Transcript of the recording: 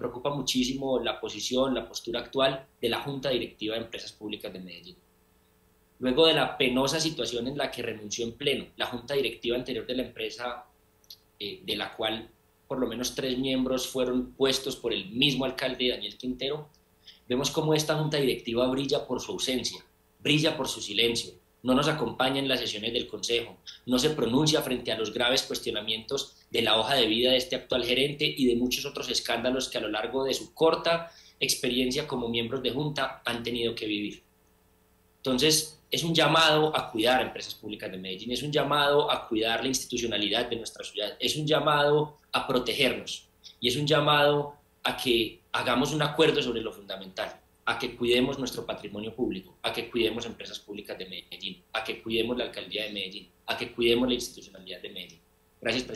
preocupa muchísimo la posición, la postura actual de la Junta Directiva de Empresas Públicas de Medellín. Luego de la penosa situación en la que renunció en pleno la Junta Directiva anterior de la empresa, eh, de la cual por lo menos tres miembros fueron puestos por el mismo alcalde Daniel Quintero, vemos cómo esta Junta Directiva brilla por su ausencia, brilla por su silencio, no nos acompaña en las sesiones del Consejo, no se pronuncia frente a los graves cuestionamientos de la hoja de vida de este actual gerente y de muchos otros escándalos que a lo largo de su corta experiencia como miembros de Junta han tenido que vivir. Entonces, es un llamado a cuidar a empresas públicas de Medellín, es un llamado a cuidar la institucionalidad de nuestra ciudad, es un llamado a protegernos y es un llamado a que hagamos un acuerdo sobre lo fundamental a que cuidemos nuestro patrimonio público, a que cuidemos empresas públicas de Medellín, a que cuidemos la alcaldía de Medellín, a que cuidemos la institucionalidad de Medellín. Gracias.